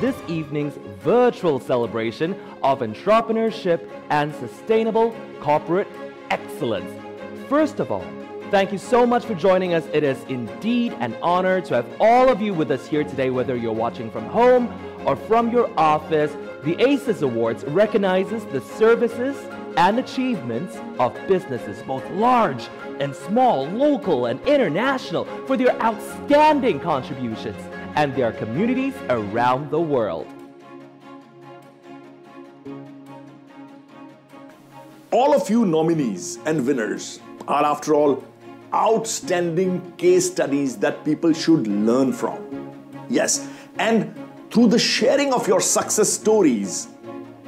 this evening's virtual celebration of entrepreneurship and sustainable corporate excellence. First of all, thank you so much for joining us. It is indeed an honor to have all of you with us here today, whether you're watching from home or from your office. The ACES Awards recognizes the services and achievements of businesses, both large and small, local and international, for their outstanding contributions and their communities around the world. All of you nominees and winners are, after all, outstanding case studies that people should learn from. Yes, and through the sharing of your success stories,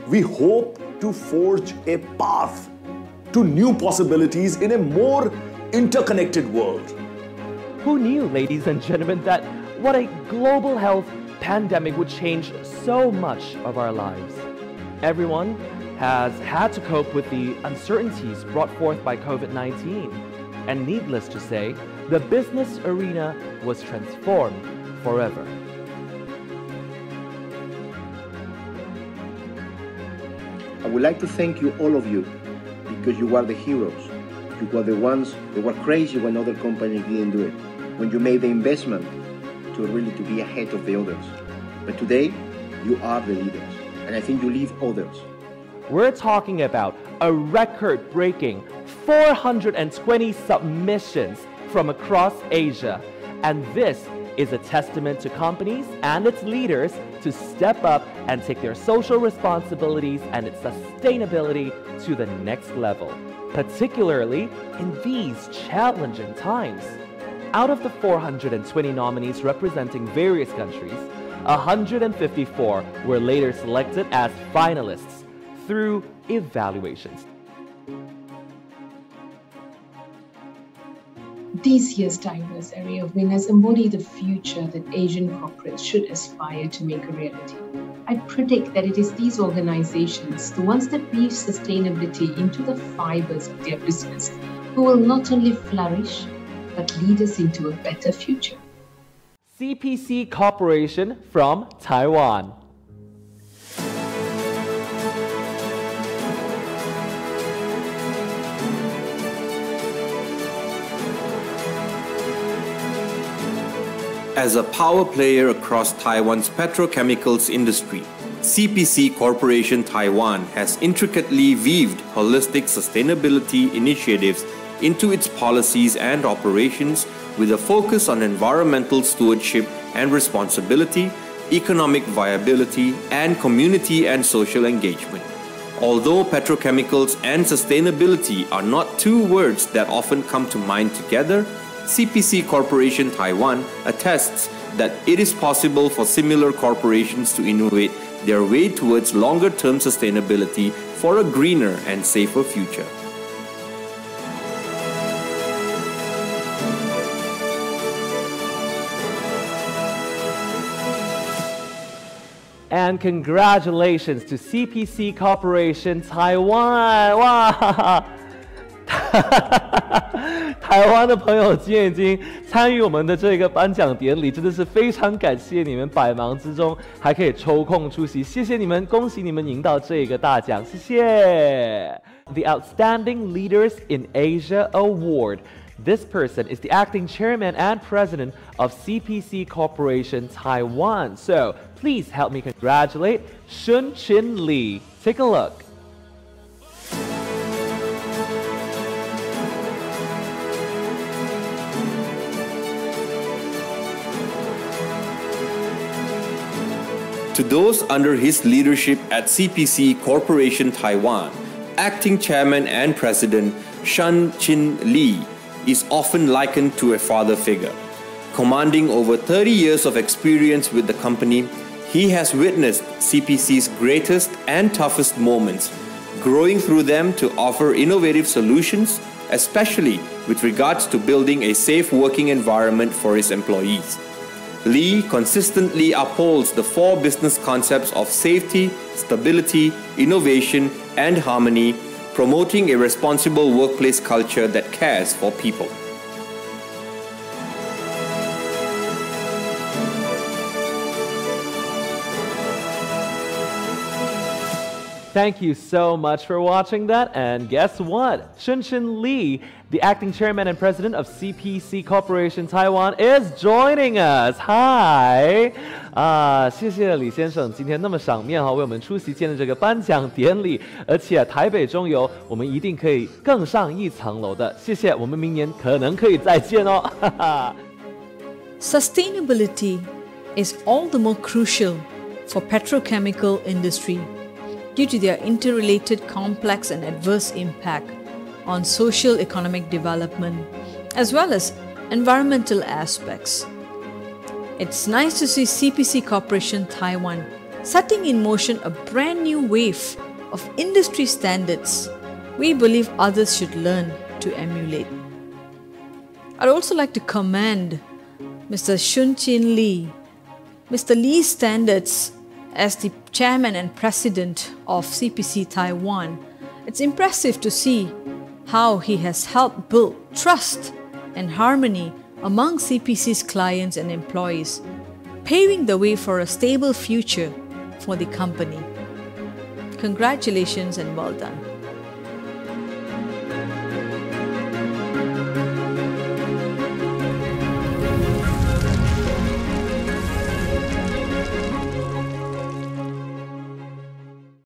we hope to forge a path to new possibilities in a more interconnected world. Who knew, ladies and gentlemen, that what a global health pandemic would change so much of our lives? Everyone has had to cope with the uncertainties brought forth by COVID 19. And needless to say, the business arena was transformed forever. I would like to thank you, all of you, because you are the heroes. You were the ones that were crazy when other companies didn't do it. When you made the investment to really to be ahead of the others. But today, you are the leaders. And I think you lead others. We're talking about a record breaking 420 submissions from across Asia. And this is a testament to companies and its leaders to step up and take their social responsibilities and its sustainability to the next level, particularly in these challenging times. Out of the 420 nominees representing various countries, 154 were later selected as finalists through evaluations. This year's diverse area of winners embody the future that Asian corporates should aspire to make a reality. I predict that it is these organizations, the ones that weave sustainability into the fibers of their business, who will not only flourish, but lead us into a better future. CPC Corporation from Taiwan. As a power player across Taiwan's petrochemicals industry, CPC Corporation Taiwan has intricately weaved holistic sustainability initiatives into its policies and operations with a focus on environmental stewardship and responsibility, economic viability, and community and social engagement. Although petrochemicals and sustainability are not two words that often come to mind together, CPC Corporation Taiwan attests that it is possible for similar corporations to innovate their way towards longer term sustainability for a greener and safer future. And congratulations to CPC Corporation Taiwan! Wow! 台湾的朋友今天已经参与我们的这个颁奖典礼，真的是非常感谢你们百忙之中还可以抽空出席，谢谢你们，恭喜你们赢到这个大奖，谢谢。The Outstanding Leaders in Asia Award. This person is the acting chairman and president of CPC Corporation Taiwan. So please help me congratulate Shun Chin Lee. Take a look. To those under his leadership at CPC Corporation Taiwan, acting chairman and president Shun Chin Lee is often likened to a father figure. Commanding over 30 years of experience with the company, he has witnessed CPC's greatest and toughest moments, growing through them to offer innovative solutions, especially with regards to building a safe working environment for his employees. Lee consistently upholds the four business concepts of safety, stability, innovation, and harmony, promoting a responsible workplace culture that cares for people. Thank you so much for watching that. And guess what? Shun Chin Lee, the acting chairman and president of CPC Corporation Taiwan, is joining us. Hi. Uh, 啊，谢谢李先生今天那么赏面哈，为我们出席建立这个颁奖典礼，而且台北中油我们一定可以更上一层楼的。谢谢，我们明年可能可以再见哦，哈哈。Sustainability is all the more crucial for petrochemical industry due to their interrelated complex and adverse impact on social economic development as well as environmental aspects. It's nice to see CPC Corporation Taiwan setting in motion a brand new wave of industry standards we believe others should learn to emulate. I'd also like to commend Mr. Shun Chin Lee. Mr. Lee's standards as the chairman and president of CPC Taiwan, it's impressive to see how he has helped build trust and harmony among CPC's clients and employees, paving the way for a stable future for the company. Congratulations and well done.